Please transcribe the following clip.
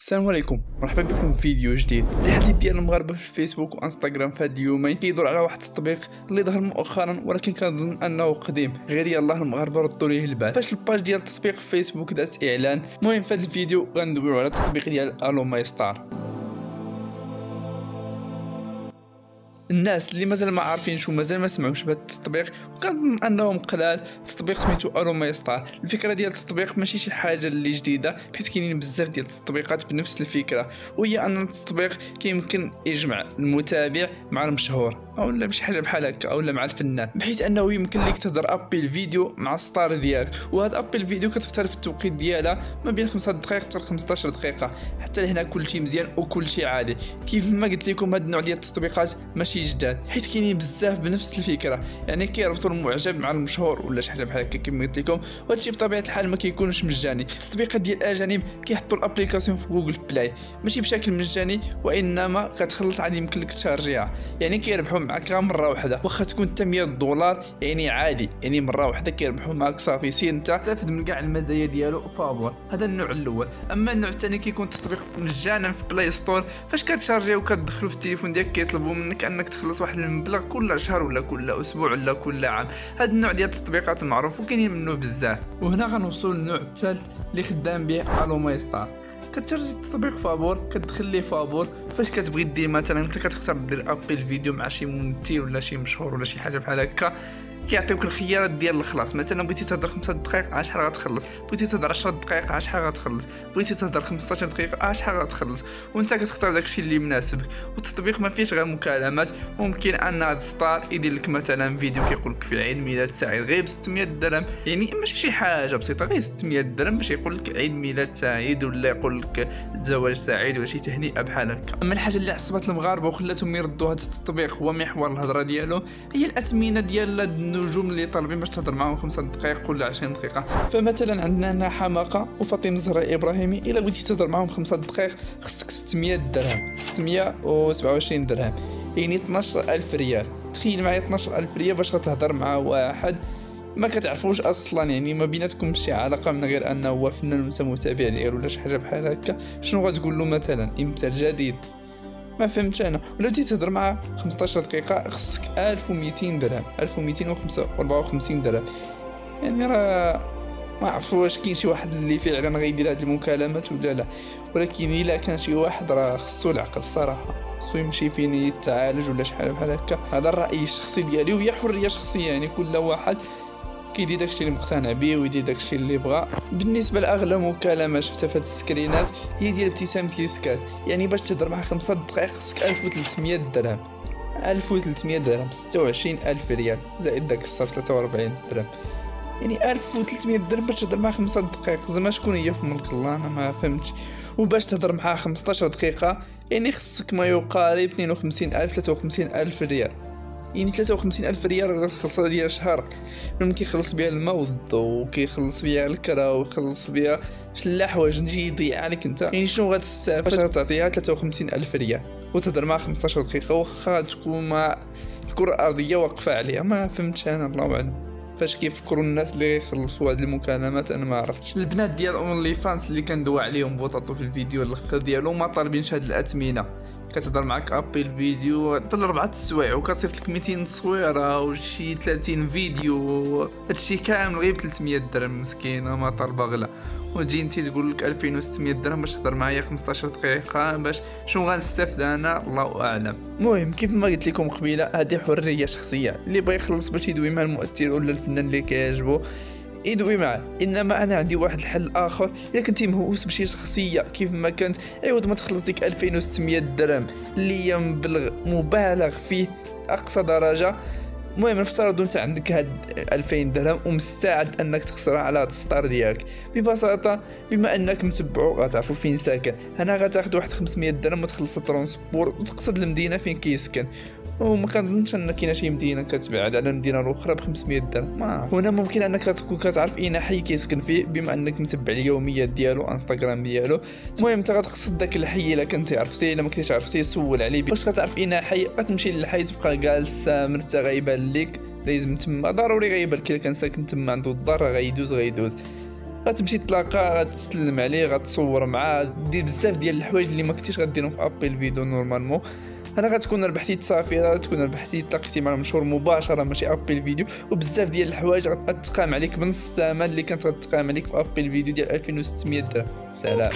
السلام عليكم. مرحبا بكم في فيديو جديد. الحديث ديال المغاربة في الفيسبوك وانستغرام في هاد اليومين كيدور على واحد التطبيق اللي ظهر مؤخرا ولكن كنظن أنه قديم. غير يلاه المغاربة ردوا ليه البال. فاش ال page ديال التطبيق في فيسبوك دات إعلان المهم في هاد الفيديو غندويو على التطبيق ديال Alo my star الناس اللي مازال ما عارفينش ومازال ما سمعوش بهذا التطبيق وكنظن انهم قلال تطبيق سميتو Alo my star الفكرة ديال التطبيق ماشي شي حاجة اللي جديدة حيت كاينين بزاف ديال التطبيقات بنفس الفكرة وهي أن التطبيق كيمكن يجمع المتابع مع المشهور. أو لا بشي حاجة بحال هكا أو مع الفنان. بحيث أنه يمكن لك تهضر appel vidéo مع ال star ديالك. وهذا appel vidéo كتختار في التوقيت ديالها ما بين 5 دقائق حتى 15 دقيقة. حتى لهنا كل شيء مزيان وكل شيء عادي. كيف ما قلت لكم هذا النوع ديال التطبيقات ماشي جداد. حيت كاينين بزاف بنفس الفكرة. يعني كيربطوا المعجب مع المشهور ولا شي حاجة بحال هكا كما قلت لكم. وهادشي بطبيعة الحال ما كيكونش مجاني. التطبيقات ديال الاجانب كيحطوا ال application في جوجل بلاي. ماشي بشكل مجاني وإنما كتخلص عاد يمكن لك تشارجيها. يعني كيربحوا معك مرة واحدة واخا تكون انت 100 دولار يعني عادي. يعني مرة واحدة كيربحوا معك صافي سير أنت تستافد من كاع المزايا ديالو فابور هذا النوع الأول. أما النوع الثاني كيكون تطبيق مجانا في بلاي ستور فاش كتشارجي وكتدخلو في التليفون ديالك كيطلبوا منك أنك تخلص واحد المبلغ كل شهر ولا كل أسبوع ولا كل عام. هذا النوع ديال التطبيقات معروف وكاينين منه بزاف. وهنا غنوصلوا للنوع الثالث اللي خدام به Alo my star كتشارجي التطبيق فابور كتدخل ليه فابور. فاش كتبغي دير مثلا انت كتختار دير appel vidéo مع شي ممثل ولا شي مشهور ولا شي حاجة بحال هكا. كيعطيوك الخيارات ديال الخلاص. مثلا بغيتي تهضر 5 دقائق عاد شحال غتخلص. بغيتي تهضر 10 دقائق عاد شحال غتخلص. بغيتي تهضر 15 دقيقة عاد شحال غتخلص. وانت كتختار داكشي اللي مناسبك والتطبيق ما فيهش غير مكالمات. ممكن أن هاد star يدير لك مثلا فيديو كيقول لك في عيد ميلاد سعيد غير ب 600 درهم. يعني ماشي شي حاجة بسيطة غير 600 درهم باش يقول لك عيد ميلاد سعيد ولا يقول لك زواج سعيد ولا شي تهنئة بحال هكا. أما الحاجة اللي عصبت المغاربه وخلاتهم يردوا هذا التطبيق هو محور الهضرة ديالو هي الأثمنة ديال النجوم اللي طالبين باش تهضر معاهم خمسة دقائق ولا 20 دقيقة. فمثلا عندنا هنا حماقة وفاطمة زهراء إبراهيمي. إلا بغيتي تهضر معاهم خمسة دقائق خصك 600 درهم 627 درهم. يعني 12000 ريال. تخيل معايا 12000 ريال باش غتهضر مع واحد ما كتعرفوش أصلا. يعني ما بيناتكم شي علاقة من غير أنه هو فنان وانت متابع ديالو ولا شي حاجة بحال هكا. شنو غتقول له مثلا؟ إمثال جديد. ما فهمتش أنا. ولا تي تهضر مع 15 دقيقة خصك 1200 درهم 1254 درهم. يعني راه ما عرف واش كاين شي واحد اللي فعلا غيدير هاد المكالمات ولا لا. ولكن إلا كان شي واحد راه خصو العقل الصراحه خصو يمشي فين يتعالج ولا شحال بحال هكا. هذا الرأي الشخصي ديالي وهي حرية شخصية يعني كل واحد كيدير داكشي اللي مقتنع به ويدير داكشي اللي بغا. بالنسبة لأغلى مكالمة شفتها في هاد السكرينات هي ديال ابتسام كيسكات يعني باش تهضر معها خمسة دقائق خصك 1300 درهم. 1300 درهم 26 ألف ريال. زائد داك الصرف 43 درهم. يعني 1300 درهم باش تهضر معها خمسة دقائق. زعما شكون هي في ملك الله؟ أنا ما فهمتش. وباش تهضر معها 15 دقيقة يعني خصك ما يقارب 52 ألف 53 ألف ريال. يعني 53 ألف ريال الخلصة ديال شهر من كيخلص بها الماء والضو وكيخلص بها الكرا ويخلص بها شلا حوايج نجي يضيع عليك انت يعني شنو غتستافد فاش غتعطيها 53 ألف ريال. وتهضر معها 15 دقيقة واخا تكون مع الكرة الأرضية واقفة عليها. ما فهمتش أنا الله أعلم. فاش كيفكروا الناس اللي يخلصوا هاد المكالمات أنا ما عرفتش. البنات ديال OnlyFans اللي كندوي عليهم بوطاطو في الفيديو الآخر ديالهم ما طالبينش هاد الاثمنه كتهضر معاك appel vidéo حتى لربعة السوايع وكتصيفط لك 200 تصويره وشي 30 فيديو هادشي كامل غير ب 300 درهم مسكينة ما طالبه غلا وتجي انت تقول لك 2600 درهم باش تهضر معايا 15 دقيقة باش شنو غنستافد أنا؟ الله أعلم. المهم كيف ما قلت لكم قبيلة هذه حرية شخصية اللي بغى يخلص باش يدوي مع المؤثر ولا الفنان اللي كيعجبو. يدوي معاه إنما أنا عندي واحد الحل آخر. إذا كنتي مهووس بشي شخصية كيف ما كانت عوض ما تخلص ديك 2600 درهم. اللي هي مبلغ مبالغ فيه أقصى درجة. المهم نفترض انت عندك هاد 2000 درهم ومستعد أنك تخسرها على هاد ال star ديالك. ببساطة بما أنك متبعو غتعرفو فين ساكن. هنا غتاخد واحد 500 درهم وتخلص ال transport وتقصد المدينة فين كيسكن. وما كنظنش أن كاينة شي مدينة كتبعد على المدينة الأخرى ب 500 درهم. هنا ممكن أنك تكون كتعرف اين حي كيسكن فيه بما أنك متبع اليوميات ديالو انستغرام ديالو. المهم أنت غتقصد داك الحي إلا كنتي عرفتي إلا ما كنتيش عرفتي سول عليه. باش غتعرف اين حي غتمشي للحي تبقى جالس مرتا غيبان لك لازم تما ضروري غيبان لك كان ساكن تما عنده الدار غيدوز غيدوز. غتمشي تلاقى غتسلم عليه غتصور معاه. دير بزاف ديال الحوايج اللي ما كنتيش غديرهم في appel vidéo normalement أنا غتكون ربحتي صافي غتكون ربحتي تلاقيتي مع المشهور مباشرة ماشي appel vidéo. وبزاف ديال الحوايج غتقام عليك بنص الثمن اللي كانت غتقام عليك في appel vidéo ديال 2600 درهم. سلام.